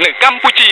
នៅកម្ពុជា